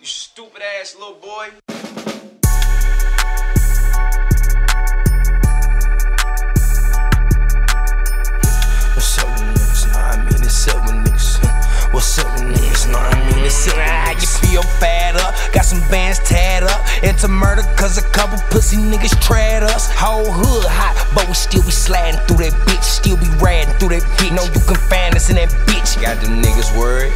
You stupid ass little boy. What's up with niggas? Know I mean it's up with niggas. What's up with niggas? Know I mean it's up with Ah, you feel fat up, got some bands tied up into murder cause a couple pussy niggas tried us. Whole hood hot, but we still be sliding through that bitch, still be riding through that bitch. Know you can find us in that bitch. Got them niggas worried.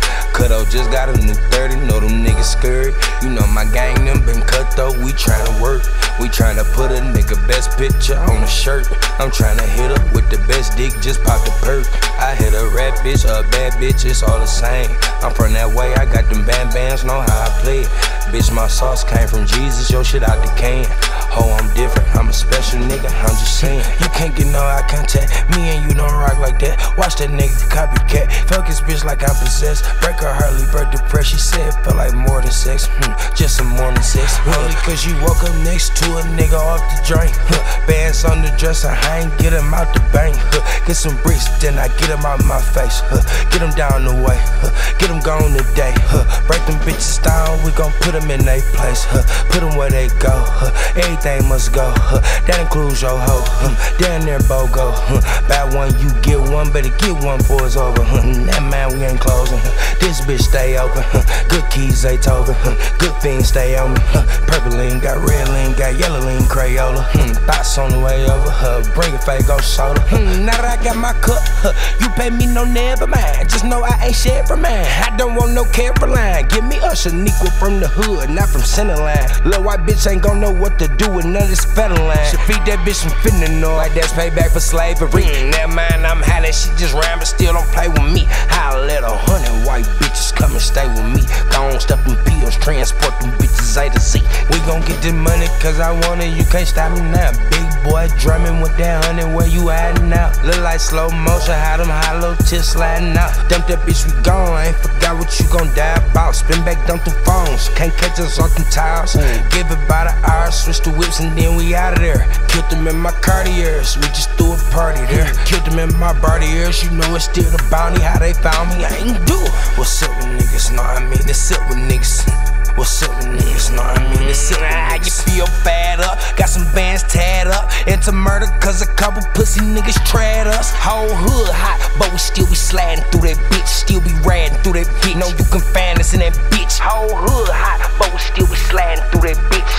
Just got a new 30, know them niggas scurry. You know my gang them been cut though, we tryna work. We tryna put a nigga best picture on a shirt. I'm tryna hit her with the best dick, just pop the perk. I hit a rap bitch, a bad bitch, it's all the same. I'm from that way, I got them band bands, know how I play it. Bitch, my sauce came from Jesus, yo shit out the can. Ho, I'm different, I'm a special nigga, I'm just saying. You can't get no eye contact, me and you don't rock like that. Watch that nigga copycat, fuck his bitch like I'm possessed. Break her heart, leave her depressed. She said it felt like more than sex, hmm, just some morning sex. Only cause you woke up next to a nigga off the drink. Huh. Bands on the dresser, I ain't get him out the bank. Huh. Get some bricks, then I get him out my face. Huh. Get him down the way, huh. get him gone today. Huh. Break them bitches down, we gon' put them in they place. Huh. Put them where they go, huh. everything must go. Huh. That includes your hoe, huh. down there BOGO. Huh. Bad one, you get one, better get one it's over. Huh. That man, we ain't closing. This bitch stay open. Good keys, they token. Good things stay on me. Purple lean, got red lean, got yellow lean, Crayola. Hmm. Thoughts on the way over. Bring it, fake, go soda. Hmm. Now that I got my cup, you pay me no never mind. Just know I ain't shit for mine. I don't want no Caroline. Give me a Niqua from the hood, not from Centerline. Little white bitch ain't gon' know what to do with none of this federline. Should feed that bitch some fentanyl, like that's payback for slavery. Mm, never mind, I'm high, she just rhyme, but still don't play with me. I'll let a hundred white bitches come and stay with me. Gone stuff them pills, transport them bitches A to Z. We gon' get this money cause I want it, you can't stop me now. Big boy drumming with that honey, where you hiding out? Look like slow motion, how them hollow tips sliding out. Dump that bitch, we gone, I ain't forgot what you gon' die about. Spin back, dump the phones, can't catch us on them tiles. Give it by the hour, switch the whips, and then we out of there. Killed them in my Cartiers, we just threw a party there. Killed them in my Bartiers, you know it's still the bounty. How they found me, I ain't do it. What's up with niggas? Know what I mean, it's up with niggas. What's up with niggas? Know what I mean, it's up with into murder cause a couple pussy niggas tried us. Whole hood hot, but we still be sliding through that bitch, still be riding through that bitch. Know you can find us in that bitch. Whole hood hot, but we still be sliding through that bitch.